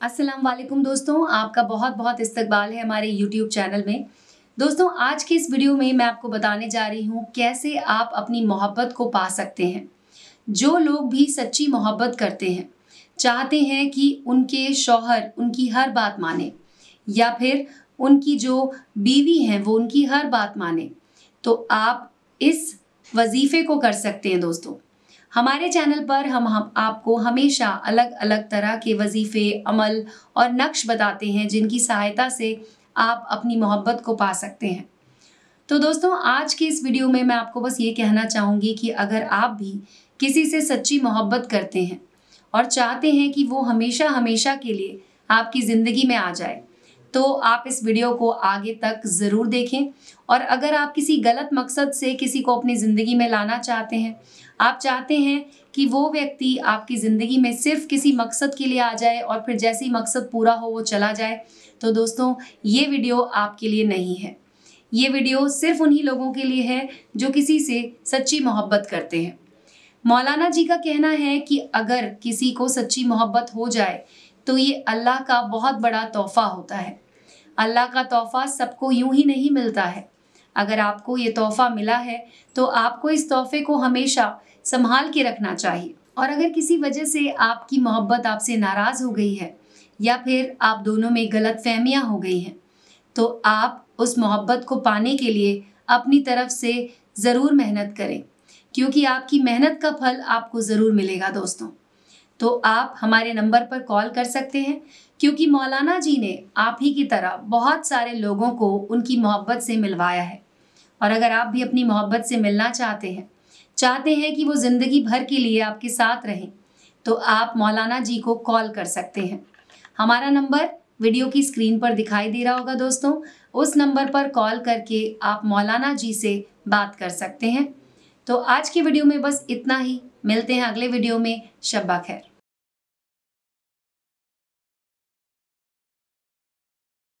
अस्सलाम वालेकुम दोस्तों, आपका बहुत बहुत इस्तकबाल है हमारे यूट्यूब चैनल में। दोस्तों, आज के इस वीडियो में मैं आपको बताने जा रही हूँ कैसे आप अपनी मोहब्बत को पा सकते हैं। जो लोग भी सच्ची मोहब्बत करते हैं, चाहते हैं कि उनके शौहर, उनकी हर बात माने, या फिर उनकी जो बीवी हैं, वो उनकी हर बात माने तो आप इस वजीफ़े को कर सकते हैं दोस्तों। हमारे चैनल पर हम हम आपको हमेशा अलग अलग तरह के वजीफ़े, अमल और नक्श बताते हैं, जिनकी सहायता से आप अपनी मोहब्बत को पा सकते हैं। तो दोस्तों, आज के इस वीडियो में मैं आपको बस ये कहना चाहूँगी कि अगर आप भी किसी से सच्ची मोहब्बत करते हैं और चाहते हैं कि वो हमेशा हमेशा के लिए आपकी ज़िंदगी में आ जाए तो आप इस वीडियो को आगे तक ज़रूर देखें। और अगर आप किसी गलत मकसद से किसी को अपनी ज़िंदगी में लाना चाहते हैं, आप चाहते हैं कि वो व्यक्ति आपकी ज़िंदगी में सिर्फ़ किसी मकसद के लिए आ जाए और फिर जैसे ही मकसद पूरा हो वो चला जाए तो दोस्तों, ये वीडियो आपके लिए नहीं है। ये वीडियो सिर्फ़ उन्हीं लोगों के लिए है जो किसी से सच्ची मोहब्बत करते हैं। मौलाना जी का कहना है कि अगर किसी को सच्ची मोहब्बत हो जाए तो ये अल्लाह का बहुत बड़ा तोहफ़ा होता है। अल्लाह का तोहफ़ा सबको यूँ ही नहीं मिलता है। अगर आपको ये तोहफ़ा मिला है तो आपको इस तोहफे को हमेशा संभाल के रखना चाहिए। और अगर किसी वजह से आपकी मोहब्बत आपसे नाराज़ हो गई है, या फिर आप दोनों में गलत फहमियाँ हो गई हैं तो आप उस मोहब्बत को पाने के लिए अपनी तरफ़ से ज़रूर मेहनत करें, क्योंकि आपकी मेहनत का फल आपको ज़रूर मिलेगा दोस्तों। तो आप हमारे नंबर पर कॉल कर सकते हैं, क्योंकि मौलाना जी ने आप ही की तरह बहुत सारे लोगों को उनकी मोहब्बत से मिलवाया है। और अगर आप भी अपनी मोहब्बत से मिलना चाहते हैं चाहते हैं कि वो ज़िंदगी भर के लिए आपके साथ रहें तो आप मौलाना जी को कॉल कर सकते हैं। हमारा नंबर वीडियो की स्क्रीन पर दिखाई दे रहा होगा दोस्तों। उस नंबर पर कॉल करके आप मौलाना जी से बात कर सकते हैं। तो आज की वीडियो में बस इतना ही। मिलते हैं अगले वीडियो में। शब्बा खैर।